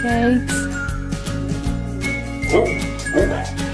Okay. Oh, oh.